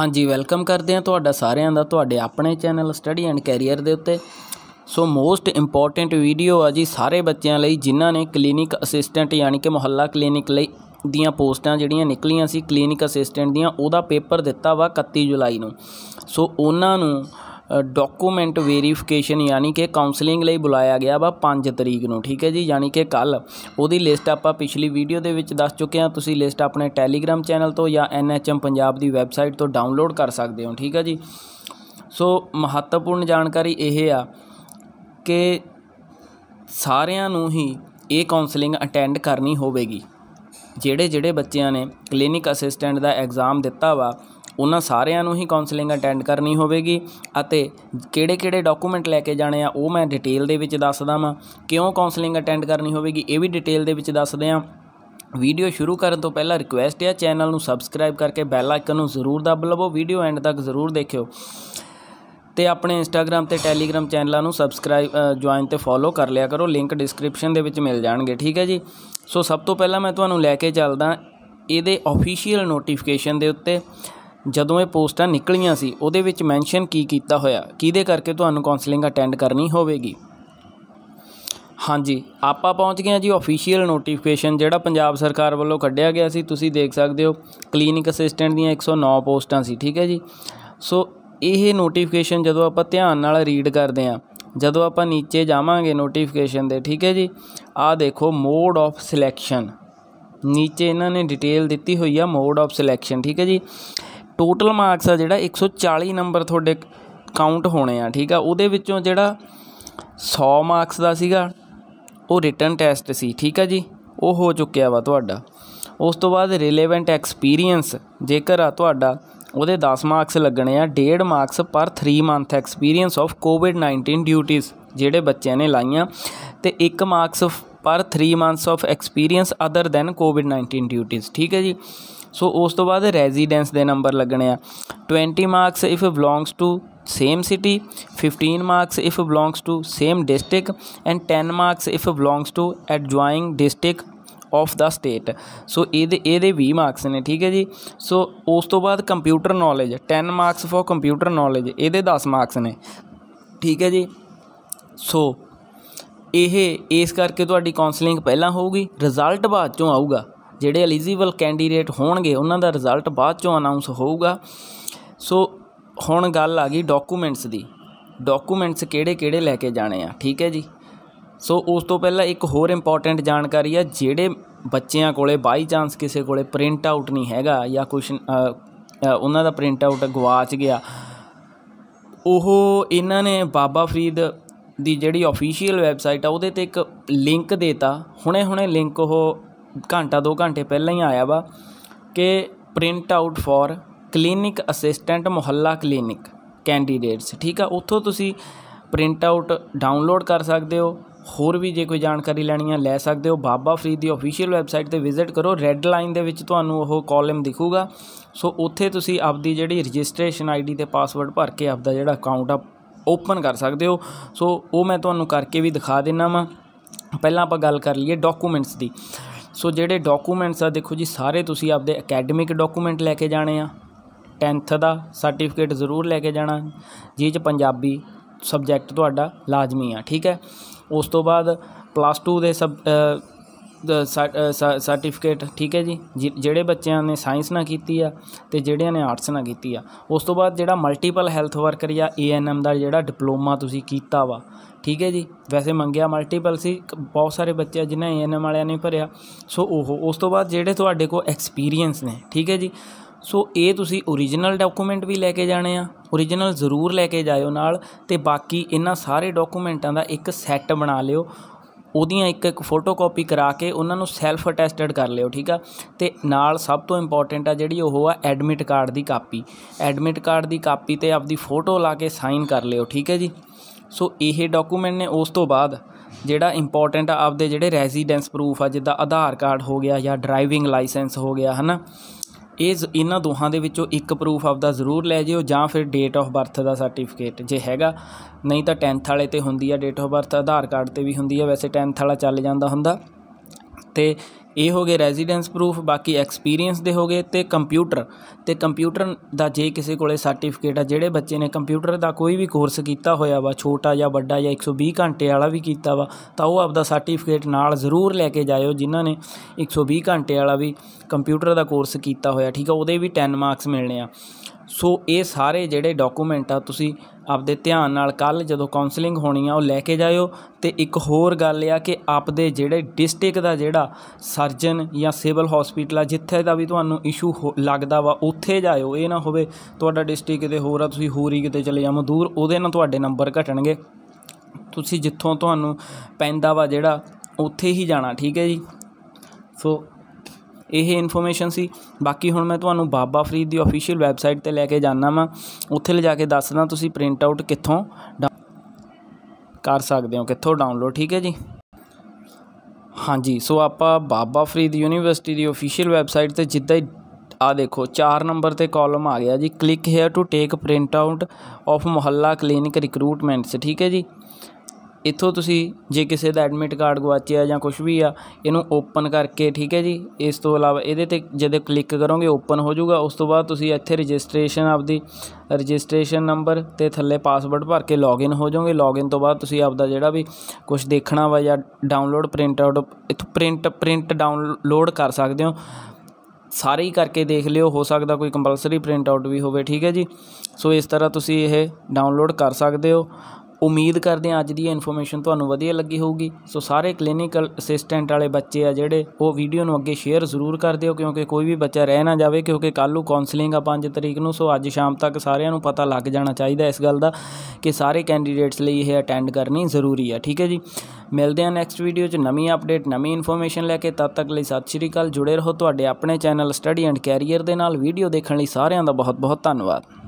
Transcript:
ਹਾਂਜੀ ਵੈਲਕਮ ਕਰਦੇ ਹਾਂ ਤੁਹਾਡਾ ਸਾਰਿਆਂ ਦਾ, ਤੁਹਾਡੇ ਆਪਣੇ ਚੈਨਲ ਸਟੱਡੀ ਐਂਡ ਕੈਰੀਅਰ ਦੇ ਉੱਤੇ। ਸੋ ਮੋਸਟ ਇੰਪੋਰਟੈਂਟ ਵੀਡੀਓ ਆ ਜੀ ਸਾਰੇ ਬੱਚਿਆਂ ਲਈ, ਜਿਨ੍ਹਾਂ ਨੇ ਕਲੀਨਿਕ ਅਸਿਸਟੈਂਟ ਯਾਨੀ ਕਿ ਮੁਹੱਲਾ ਕਲੀਨਿਕ ਲਈ ਦੀਆਂ ਪੋਸਟਾਂ ਜਿਹੜੀਆਂ ਨਿਕਲੀਆਂ ਸੀ ਕਲੀਨਿਕ ਅਸਿਸਟੈਂਟ ਦੀਆਂ, ਉਹਦਾ ਪੇਪਰ ਦਿੱਤਾ ਵਾ 31 ਜੁਲਾਈ ਨੂੰ। ਸੋ ਉਹਨਾਂ ਨੂੰ ਡਾਕੂਮੈਂਟ ਵੈਰੀਫਿਕੇਸ਼ਨ ਯਾਨੀ ਕਿ ਕਾਉਂਸਲਿੰਗ ਲਈ ਬੁਲਾਇਆ ਗਿਆ ਵਾ 5 ਤਰੀਕ ਨੂੰ, ਠੀਕ ਹੈ ਜੀ? ਯਾਨੀ ਕਿ ਕੱਲ ਉਹਦੀ ਲਿਸਟ ਆਪਾਂ ਪਿਛਲੀ ਵੀਡੀਓ ਦੇ ਵਿੱਚ ਦੱਸ ਚੁੱਕੇ ਹਾਂ। ਤੁਸੀਂ ਲਿਸਟ ਆਪਣੇ ਟੈਲੀਗ੍ਰਾਮ ਚੈਨਲ ਤੋਂ ਜਾਂ ਐਨਐਚਐਮ ਪੰਜਾਬ ਦੀ ਵੈਬਸਾਈਟ ਤੋਂ ਡਾਊਨਲੋਡ ਕਰ ਸਕਦੇ ਹੋ, ਠੀਕ ਹੈ ਜੀ? ਸੋ ਮਹੱਤਵਪੂਰਨ ਜਾਣਕਾਰੀ ਇਹ ਆ ਕਿ ਸਾਰਿਆਂ ਨੂੰ ਹੀ ਇਹ ਕਾਉਂਸਲਿੰਗ ਅਟੈਂਡ ਕਰਨੀ ਹੋਵੇਗੀ। ਜਿਹੜੇ ਜਿਹੜੇ ਬੱਚਿਆਂ ਨੇ ਕਲੀਨਿਕ ਅਸਿਸਟੈਂਟ ਦਾ ਐਗਜ਼ਾਮ ਦਿੱਤਾ ਵਾ ਉਹਨਾਂ ਸਾਰਿਆਂ ਨੂੰ ਹੀ ਕਾਉਂਸਲਿੰਗ ਅਟੈਂਡ ਕਰਨੀ ਹੋਵੇਗੀ ਅਤੇ ਕਿਹੜੇ ਕਿਹੜੇ ਡਾਕੂਮੈਂਟ ਲੈ ਕੇ ਜਾਣੇ ਆ, ਉਹ ਮੈਂ ਡਿਟੇਲ ਦੇ ਵਿੱਚ ਦੱਸਦਾ ਵਾਂ। ਕਿਉਂ ਕਾਉਂਸਲਿੰਗ ਅਟੈਂਡ ਕਰਨੀ ਹੋਵੇਗੀ, ਇਹ ਵੀ ਡਿਟੇਲ ਦੇ ਵਿੱਚ ਦੱਸਦੇ ਆ। ਵੀਡੀਓ ਸ਼ੁਰੂ ਕਰਨ ਤੋਂ ਪਹਿਲਾਂ ਰਿਕੁਐਸਟ ਹੈ ਚੈਨਲ ਨੂੰ ਸਬਸਕ੍ਰਾਈਬ ਕਰਕੇ ਬੈਲ ਆਈਕਨ ਨੂੰ ਜ਼ਰੂਰ ਦਬ ਲਵੋ, ਵੀਡੀਓ ਐਂਡ ਤੱਕ ਜ਼ਰੂਰ ਦੇਖਿਓ। ਤੇ ਆਪਣੇ ਇੰਸਟਾਗ੍ਰam ਤੇ ਟੈਲੀਗ੍ਰam ਚੈਨਲਾਂ ਨੂੰ ਸਬਸਕ੍ਰਾਈਬ ਜੁਆਇਨ ਤੇ ਫੋਲੋ ਕਰ ਲਿਆ ਕਰੋ ਲਿੰਕ ਡਿਸਕ੍ਰਿਪਸ਼ਨ ਦੇ ਵਿੱਚ ਮਿਲ ਜਾਣਗੇ, ਠੀਕ ਹੈ ਜੀ? ਸੋ ਸਭ ਤੋਂ ਪਹਿਲਾਂ ਮੈਂ ਤੁਹਾਨੂੰ ਲੈ ਕੇ ਚੱਲਦਾ ਇਹਦੇ ਅਫੀਸ਼ੀਅਲ ਨੋਟੀਫਿਕੇਸ਼ਨ ਦੇ ਉੱਤੇ। ਜਦੋਂ ਇਹ ਪੋਸਟਾਂ ਨਿਕਲੀਆਂ ਸੀ, ਉਹਦੇ ਵਿੱਚ ਮੈਂਸ਼ਨ ਕੀ ਕੀਤਾ ਹੋਇਆ? ਕਿਹਦੇ ਕਰਕੇ ਤੁਹਾਨੂੰ ਕਾਉਂਸਲਿੰਗ ਅਟੈਂਡ ਕਰਨੀ ਹੋਵੇਗੀ? ਹਾਂਜੀ, ਆਪਾਂ ਪਹੁੰਚ ਗਏ ਹਾਂ ਜੀ ਅਫੀਸ਼ੀਅਲ ਨੋਟੀਫਿਕੇਸ਼ਨ ਜਿਹੜਾ ਪੰਜਾਬ ਸਰਕਾਰ ਵੱਲੋਂ ਕੱਢਿਆ ਗਿਆ ਸੀ। ਤੁਸੀਂ ਦੇਖ ਸਕਦੇ ਹੋ ਕਲੀਨਿਕ ਅਸਿਸਟੈਂਟ ਦੀਆਂ 109 ਪੋਸਟਾਂ ਸੀ, ਠੀਕ ਹੈ ਜੀ? ਸੋ, ਇਹ ਨੋਟੀਫਿਕੇਸ਼ਨ ਜਦੋਂ ਆਪਾਂ ਧਿਆਨ ਨਾਲ ਰੀਡ ਕਰਦੇ ਹਾਂ, ਜਦੋਂ ਆਪਾਂ ਨੀਚੇ ਜਾਵਾਂਗੇ ਨੋਟੀਫਿਕੇਸ਼ਨ ਦੇ, ਠੀਕ ਹੈ ਜੀ? ਆਹ ਦੇਖੋ ਮੋਡ ਆਫ ਸਿਲੈਕਸ਼ਨ ਨੀਚੇ ਇਹਨਾਂ ਨੇ ਡਿਟੇਲ ਦਿੱਤੀ ਹੋਈ ਆ ਮੋਡ ਆਫ ਸਿਲੈਕਸ਼ਨ ਠੀਕ ਹੈ ਜੀ? ਟੋਟਲ ਮਾਰਕਸ ਆ ਜਿਹੜਾ 140 ਨੰਬਰ ਤੁਹਾਡੇ ਕਾਊਂਟ ਹੋਣੇ ਆ, ਠੀਕ ਆ? ਉਹਦੇ ਵਿੱਚੋਂ ਜਿਹੜਾ 100 ਮਾਰਕਸ ਦਾ ਸੀਗਾ, ਉਹ ਰਿਟਨ ਟੈਸਟ ਸੀ, ਠੀਕ ਆ ਜੀ? ਉਹ ਹੋ ਚੁੱਕਿਆ ਵਾ ਤੁਹਾਡਾ। ਉਸ ਤੋਂ ਬਾਅਦ ਰਿਲੇਵੈਂਟ ਐਕਸਪੀਰੀਅੰਸ ਜੇਕਰ ਆ ਤੁਹਾਡਾ, ਉਹਦੇ 10 ਮਾਰਕਸ ਲੱਗਣੇ ਆ 1.5 ਮਾਰਕਸ ਪਰ 3 ਮੰਥ ਐਕਸਪੀਰੀਅੰਸ ਆਫ ਕੋਵਿਡ-19 ਡਿਊਟੀਆਂ ਜਿਹੜੇ ਬੱਚਿਆਂ ਨੇ ਲਾਈਆਂ, ਤੇ 1 ਮਾਰਕਸ ਪਰ 3 months of experience other than COVID-19 duties ਠੀਕ ਹੈ ਜੀ? ਸੋ ਉਸ ਤੋਂ ਬਾਅਦ ਰੈਜ਼ੀਡੈਂਸ ਦੇ ਨੰਬਰ ਲੱਗਣੇ ਆ। 20 marks if belongs to same city 15 marks if belongs to same district, and 10 marks if belongs to adjoining district of the state so ਇਹਦੇ ਇਹਦੇ 20 ਮਾਰਕਸ ਨੇ, ਠੀਕ ਹੈ ਜੀ? ਸੋ ਉਸ ਤੋਂ ਬਾਅਦ computer knowledge 10 marks for computer knowledge ਇਹਦੇ 10 ਮਾਰਕਸ ਨੇ। ਠੀਕ ਹੈ ਜੀ? ਸੋ ਇਹ, ਇਸ ਕਰਕੇ ਤੁਹਾਡੀ ਕਾਉਂਸਲਿੰਗ ਪਹਿਲਾਂ ਹੋਊਗੀ ਰਿਜ਼ਲਟ ਬਾਅਦ ਚੋਂ ਆਊਗਾ। ਜਿਹੜੇ ਐਲੀਜੀਬਲ ਕੈਂਡੀਡੇਟ ਹੋਣਗੇ, ਉਹਨਾਂ ਦਾ ਰਿਜ਼ਲਟ ਬਾਅਦ ਚੋਂ ਅਨਾਉਂਸ ਹੋਊਗਾ। ਸੋ ਹੁਣ ਗੱਲ ਆ ਗਈ ਡਾਕੂਮੈਂਟਸ ਦੀ। ਡਾਕੂਮੈਂਟਸ ਕਿਹੜੇ ਕਿਹੜੇ ਲੈ ਕੇ ਜਾਣੇ ਆ, ਠੀਕ ਹੈ ਜੀ? ਸੋ ਉਸ ਤੋਂ ਪਹਿਲਾਂ ਇੱਕ ਹੋਰ ਇੰਪੋਰਟੈਂਟ ਜਾਣਕਾਰੀ ਆ, ਜਿਹੜੇ ਬੱਚਿਆਂ ਕੋਲੇ ਬਾਈ ਚਾਂਸ ਕਿਸੇ ਕੋਲੇ ਪ੍ਰਿੰਟ ਆਊਟ ਨਹੀਂ ਹੈਗਾ ਜਾਂ ਕੁਛ ਉਹਨਾਂ ਦਾ ਪ੍ਰਿੰਟ ਆਊਟ ਗਵਾਚ ਗਿਆ, ਉਹ ਇਹਨਾਂ ਨੇ ਬਾਬਾ ਫਰੀਦ ਦੀ ਜਿਹੜੀ ਅਫੀਸ਼ੀਅਲ ਵੈਬਸਾਈਟ ਆ, ਉਹਦੇ ਤੇ ਇੱਕ ਲਿੰਕ ਦੇਤਾ। ਹੁਣੇ ਹੁਣੇ ਲਿੰਕ ਉਹ ਘੰਟਾ 2 ਘੰਟੇ ਪਹਿਲਾਂ ਹੀ ਆਇਆ ਵਾ ਕਿ print out for clinic assistant Mohalla clinic candidates ਠੀਕ ਆ? ਉੱਥੋਂ ਤੁਸੀਂ ਪ੍ਰਿੰਟ ਆਊਟ ਡਾਊਨਲੋਡ ਕਰ ਸਕਦੇ ਹੋ। ਹੋਰ ਵੀ ਜੇ ਕੋਈ ਜਾਣਕਾਰੀ ਲੈਣੀ ਆ, ਲੈ ਸਕਦੇ ਹੋ। ਬਾਬਾ ਫਰੀਦ ਦੀ ਅਫੀਸ਼ੀਅਲ ਵੈਬਸਾਈਟ ਤੇ ਵਿਜ਼ਿਟ ਕਰੋ। ਰੈੱਡ ਲਾਈਨ ਦੇ ਵਿੱਚ ਤੁਹਾਨੂੰ ਉਹ ਕਾਲਮ ਦਿਖੂਗਾ। ਸੋ ਉੱਥੇ ਤੁਸੀਂ ਆਪਦੀ ਜਿਹੜੀ ਰਜਿਸਟ੍ਰੇਸ਼ਨ ਆਈਡੀ ਤੇ ਪਾਸਵਰਡ ਭਰ ਕੇ ਆਪਦਾ ਜਿਹੜਾ ਅਕਾਊਂਟ ਆ ਓਪਨ ਕਰ ਸਕਦੇ ਹੋ। ਸੋ ਉਹ ਮੈਂ ਤੁਹਾਨੂੰ ਕਰਕੇ ਵੀ ਦਿਖਾ ਦਿੰਨਾ ਵਾਂ। ਪਹਿਲਾਂ ਆਪਾਂ ਗੱਲ ਕਰ ਲਈਏ ਡਾਕੂਮੈਂਟਸ ਦੀ। ਸੋ ਜਿਹੜੇ ਡਾਕੂਮੈਂਟਸ ਆ, ਦੇਖੋ ਜੀ, ਸਾਰੇ ਤੁਸੀਂ ਆਪਦੇ ਅਕੈਡਮਿਕ ਡਾਕੂਮੈਂਟ ਲੈ ਕੇ ਜਾਣੇ ਆ। 10th ਦਾ ਸਰਟੀਫਿਕੇਟ ਜ਼ਰੂਰ ਲੈ ਕੇ ਜਾਣਾ, ਜਿਹਦੇ 'ਚ ਪੰਜਾਬੀ ਸਬਜੈਕਟ ਤੁਹਾਡਾ ਲਾਜ਼ਮੀ ਆ, ਠੀਕ ਹੈ। ਉਸ ਤੋਂ ਬਾਅਦ ਪਲੱਸ 2 ਦੇ ਸਬ ਸਰਟੀਫਿਕੇਟ ਠੀਕ ਹੈ ਜੀ? ਜਿਹੜੇ ਬੱਚਿਆਂ ਨੇ ਸਾਇੰਸ ਨਾਲ ਕੀਤੀ ਆ ਤੇ ਜਿਹੜਿਆਂ ਨੇ ਆਰਟਸ ਨਾਲ ਕੀਤੀ ਆ। ਉਸ ਤੋਂ ਬਾਅਦ ਜਿਹੜਾ ਮਲਟੀਪਲ ਹੈਲਥ ਵਰਕਰ ਜਾਂ ਏਐਨਐਮ ਦਾ ਜਿਹੜਾ ਡਿਪਲੋਮਾ ਤੁਸੀਂ ਕੀਤਾ ਵਾ, ਠੀਕ ਹੈ ਜੀ? ਵੈਸੇ ਮੰਗਿਆ ਮਲਟੀਪਲ ਸੀ ਬਹੁਤ ਸਾਰੇ ਬੱਚੇ ਜਿਨ੍ਹਾਂ ਏਐਨਐਮ ਵਾਲਿਆਂ ਨੇ ਭਰਿਆ। ਸੋ ਉਹ, ਉਸ ਤੋਂ ਬਾਅਦ ਜਿਹੜੇ ਤੁਹਾਡੇ ਕੋਲ ਐਕਸਪੀਰੀਅੰਸ ਨੇ, ਠੀਕ ਹੈ ਜੀ? ਸੋ ਇਹ ਤੁਸੀਂ ਓਰੀਜਨਲ ਡਾਕੂਮੈਂਟ ਵੀ ਲੈ ਕੇ ਜਾਣੇ ਆ ਓਰੀਜਨਲ ਜ਼ਰੂਰ ਲੈ ਕੇ ਜਾਇਓ ਨਾਲ ਤੇ ਬਾਕੀ ਇਹਨਾਂ ਸਾਰੇ ਡਾਕੂਮੈਂਟਾਂ ਦਾ ਇੱਕ ਸੈੱਟ ਬਣਾ ਲਿਓ। ਉਹਦੀਆਂ ਇੱਕ ਇੱਕ ਫੋਟੋ ਕਾਪੀ ਕਰਾ ਕੇ ਉਹਨਾਂ ਨੂੰ ਸੈਲਫ ਅਟੈਸਟਡ ਕਰ ਲਿਓ, ਠੀਕ ਆ? ਤੇ ਨਾਲ ਸਭ ਤੋਂ ਇੰਪੋਰਟੈਂਟ ਆ ਜਿਹੜੀ ਉਹ ਆ ਐਡਮਿਟ ਕਾਰਡ ਦੀ ਕਾਪੀ। ਐਡਮਿਟ ਕਾਰਡ ਦੀ ਕਾਪੀ ਤੇ ਆਪਦੀ ਫੋਟੋ ਲਾ ਕੇ ਸਾਈਨ ਕਰ ਲਿਓ, ਠੀਕ ਹੈ ਜੀ? ਸੋ ਇਹ ਡਾਕੂਮੈਂਟ ਨੇ ਉਸ ਤੋਂ ਬਾਅਦ ਜਿਹੜਾ ਇੰਪੋਰਟੈਂਟ ਆ ਆਪਦੇ ਜਿਹੜੇ ਰੈਜ਼ੀਡੈਂਸ ਪ੍ਰੂਫ ਆ, ਜਿੱਦਾਂ ਆਧਾਰ ਕਾਰਡ ਹੋ ਗਿਆ ਜਾਂ ਡਰਾਈਵਿੰਗ ਲਾਇਸੈਂਸ ਹੋ ਗਿਆ, ਹਨਾ? ਇਹ ਇਹਨਾਂ ਦੋਹਾਂ ਦੇ ਵਿੱਚੋਂ ਇੱਕ ਪ੍ਰੂਫ ਆਪਦਾ ਜ਼ਰੂਰ ਲੈ ਜਿਓ ਜਾਂ ਫਿਰ ਡੇਟ ਆਫ ਬਰਥ ਦਾ ਸਰਟੀਫਿਕੇਟ ਜੇ ਹੈਗਾ। ਨਹੀਂ ਤਾਂ 10th ਵਾਲੇ ਤੇ ਹੁੰਦੀ ਆ date of birth Aadhaar card ਤੇ ਵੀ ਹੁੰਦੀ ਆ, ਵੈਸੇ 10th ਵਾਲਾ ਚੱਲ ਜਾਂਦਾ ਹੁੰਦਾ। ਤੇ ਇਹ ਹੋ ਗਏ ਰੈਜ਼ੀਡੈਂਸ ਪ੍ਰੂਫ ਬਾਕੀ ਐਕਸਪੀਰੀਅੰਸ ਦੇ ਹੋ ਗਏ ਤੇ ਕੰਪਿਊਟਰ ਤੇ ਕੰਪਿਊਟਰ ਦਾ ਜੇ ਕਿਸੇ ਕੋਲੇ ਸਰਟੀਫਿਕੇਟ ਆ, ਜਿਹੜੇ ਬੱਚੇ ਨੇ ਕੰਪਿਊਟਰ ਦਾ ਕੋਈ ਵੀ ਕੋਰਸ ਕੀਤਾ ਹੋਇਆ ਵਾ, ਛੋਟਾ ਜਾਂ ਵੱਡਾ ਜਾਂ 120 ਘੰਟੇ ਵਾਲਾ ਵੀ ਕੀਤਾ ਵਾ, ਤਾਂ ਉਹ ਆਪਦਾ ਸਰਟੀਫਿਕੇਟ ਨਾਲ ਜ਼ਰੂਰ ਲੈ ਕੇ ਜਾਇਓ, ਜਿਨ੍ਹਾਂ ਨੇ 120 ਘੰਟੇ ਵਾਲਾ ਵੀ ਕੰਪਿਊਟਰ ਦਾ ਕੋਰਸ ਕੀਤਾ ਹੋਇਆ। ਠੀਕ ਆ, ਉਹਦੇ ਵੀ 10 ਮਾਰਕਸ ਮਿਲਣੇ ਆ। ਸੋ ਇਹ ਸਾਰੇ ਜਿਹੜੇ ਡਾਕੂਮੈਂਟ ਆ, ਤੁਸੀਂ ਆਪਦੇ ਧਿਆਨ ਨਾਲ ਕੱਲ ਜਦੋਂ ਕਾਉਂਸਲਿੰਗ ਹੋਣੀ ਆ, ਉਹ ਲੈ ਕੇ ਜਾਇਓ। ਤੇ ਇੱਕ ਹੋਰ ਗੱਲ ਆ ਕਿ ਆਪਦੇ ਜਿਹੜੇ ਡਿਸਟ੍ਰਿਕਟ ਦਾ ਜਿਹੜਾ ਸਰਜਨ ਜਾਂ ਸਿਵਲ ਹਸਪੀਟਲ ਆ, ਜਿੱਥੇ ਦਾ ਵੀ ਤੁਹਾਨੂੰ ਇਸ਼ੂ ਲੱਗਦਾ ਵਾ, ਉੱਥੇ ਜਾਇਓ। ਇਹ ਨਾ ਹੋਵੇ ਤੁਹਾਡਾ ਡਿਸਟ੍ਰਿਕਟ ਕਿਤੇ ਹੋਰ ਆ, ਤੁਸੀਂ ਹੋਰ ਹੀ ਕਿਤੇ ਚਲੇ ਜਾਵੋ ਦੂਰ ਉਹਦੇ ਨਾਲ ਤੁਹਾਡੇ ਨੰਬਰ ਘਟਣਗੇ। ਤੁਸੀਂ ਜਿੱਥੋਂ ਤੁਹਾਨੂੰ ਪੈਂਦਾ ਵਾ ਜਿਹੜਾ, ਉੱਥੇ ਹੀ ਜਾਣਾ, ਠੀਕ ਹੈ ਜੀ? ਸੋ ਇਹ ਇਨਫੋਰਮੇਸ਼ਨ ਸੀ। ਬਾਕੀ ਹੁਣ ਮੈਂ ਤੁਹਾਨੂੰ ਬਾਬਾ ਫਰੀਦ ਦੀ ਅਫੀਸ਼ੀਅਲ ਵੈਬਸਾਈਟ ਤੇ ਲੈ ਕੇ ਜਾਣਾ ਵਾਂ। ਉੱਥੇ ਲਿਜਾ ਕੇ ਦੱਸਦਾ ਤੁਸੀਂ ਪ੍ਰਿੰਟ ਆਊਟ ਕਿੱਥੋਂ ਕਰ ਸਕਦੇ ਹੋ, ਕਿੱਥੋਂ ਡਾਊਨਲੋਡ ਠੀਕ ਹੈ ਜੀ? ਹਾਂਜੀ, ਸੋ ਆਪਾਂ ਬਾਬਾ ਫਰੀਦ ਯੂਨੀਵਰਸਿਟੀ ਦੀ ਅਫੀਸ਼ੀਅਲ ਵੈਬਸਾਈਟ ਤੇ ਜਿੱਦਾਂ ਹੀ ਆ ਦੇਖੋ 4 ਨੰਬਰ ਤੇ ਕਾਲਮ ਆ ਗਿਆ ਜੀ। Click here to take print out of Mohalla clinic recruitments ਠੀਕ ਹੈ ਜੀ? ਇੱਥੋਂ ਤੁਸੀਂ ਜੇ ਕਿਸੇ ਦਾ ਐਡਮਿਟ ਕਾਰਡ ਗਵਾਚਿਆ ਜਾਂ ਕੁਝ ਵੀ ਆ, ਇਹਨੂੰ ਓਪਨ ਕਰਕੇ, ਠੀਕ ਹੈ ਜੀ? ਇਸ ਤੋਂ ਇਲਾਵਾ ਇਹਦੇ ਤੇ ਜਦੋਂ ਕਲਿੱਕ ਕਰੋਗੇ ਓਪਨ ਹੋ ਜਾਊਗਾ। ਉਸ ਤੋਂ ਬਾਅਦ ਤੁਸੀਂ ਇੱਥੇ ਰਜਿਸਟ੍ਰੇਸ਼ਨ ਆਪਦੀ ਰਜਿਸਟ੍ਰੇਸ਼ਨ ਨੰਬਰ ਤੇ ਥੱਲੇ ਪਾਸਵਰਡ ਭਰ ਕੇ ਲੌਗਇਨ ਹੋ ਜਾਓਗੇ। ਲੌਗਇਨ ਤੋਂ ਬਾਅਦ ਤੁਸੀਂ ਆਪਦਾ ਜਿਹੜਾ ਵੀ ਕੁਝ ਦੇਖਣਾ ਵਾ ਜਾਂ ਡਾਊਨਲੋਡ ਪ੍ਰਿੰਟ ਆਊਟ ਇੱਥੋਂ ਪ੍ਰਿੰਟ ਪ੍ਰਿੰਟ ਡਾਊਨਲੋਡ ਕਰ ਸਕਦੇ ਹੋ। ਸਾਰੇ ਹੀ ਕਰਕੇ ਦੇਖ ਲਿਓ, ਹੋ ਸਕਦਾ ਕੋਈ ਕੰਪਲਸਰੀ ਪ੍ਰਿੰਟ ਆਊਟ ਵੀ ਹੋਵੇ, ਠੀਕ ਹੈ ਜੀ? ਸੋ ਇਸ ਤਰ੍ਹਾਂ ਤੁਸੀਂ ਇਹ ਡਾਊਨਲੋਡ ਕਰ ਸਕਦੇ ਹੋ। ਉਮੀਦ ਕਰਦੇ ਹਾਂ ਅੱਜ ਦੀ ਇਨਫੋਰਮੇਸ਼ਨ ਤੁਹਾਨੂੰ ਵਧੀਆ ਲੱਗੀ ਹੋਊਗੀ। ਸੋ ਸਾਰੇ ਕਲੀਨਿਕਲ ਅਸਿਸਟੈਂਟ ਵਾਲੇ ਬੱਚੇ ਆ ਜਿਹੜੇ, ਉਹ ਵੀਡੀਓ ਨੂੰ ਅੱਗੇ ਸ਼ੇਅਰ ਜ਼ਰੂਰ ਕਰ ਦਿਓ ਕਿਉਂਕਿ ਕੋਈ ਵੀ ਬੱਚਾ ਰਹਿ ਨਾ ਜਾਵੇ ਕਿਉਂਕਿ ਕੱਲ ਨੂੰ ਕਾਉਂਸਲਿੰਗ ਆ 5 ਤਰੀਕ ਨੂੰ, ਸੋ ਅੱਜ ਸ਼ਾਮ ਤੱਕ ਸਾਰਿਆਂ ਨੂੰ ਪਤਾ ਲੱਗ ਜਾਣਾ ਚਾਹੀਦਾ ਇਸ ਗੱਲ ਦਾ ਕਿ ਸਾਰੇ ਕੈਂਡੀਡੇਟਸ ਲਈ ਇਹ ਅਟੈਂਡ ਕਰਨੀ ਜ਼ਰੂਰੀ ਆ, ਠੀਕ ਹੈ ਜੀ? ਮਿਲਦੇ ਹਾਂ ਨੈਕਸਟ ਵੀਡੀਓ 'ਚ ਨਵੀਂ ਅਪਡੇਟ ਨਵੀਂ ਇਨਫੋਰਮੇਸ਼ਨ ਲੈ ਕੇ, ਤਦ ਤੱਕ ਲਈ ਸਤਿ ਸ਼੍ਰੀ ਅਕਾਲ, ਜੁੜੇ ਰਹੋ ਤੁਹਾਡੇ ਆਪਣੇ ਚੈਨਲ ਸਟੱਡੀ ਐਂਡ ਕੈਰੀਅਰ ਦੇ ਨਾਲ। ਵੀਡੀਓ ਦੇਖਣ ਲਈ ਸਾਰਿਆਂ ਦਾ ਬਹੁਤ ਬਹੁਤ ਧੰਨਵਾਦ।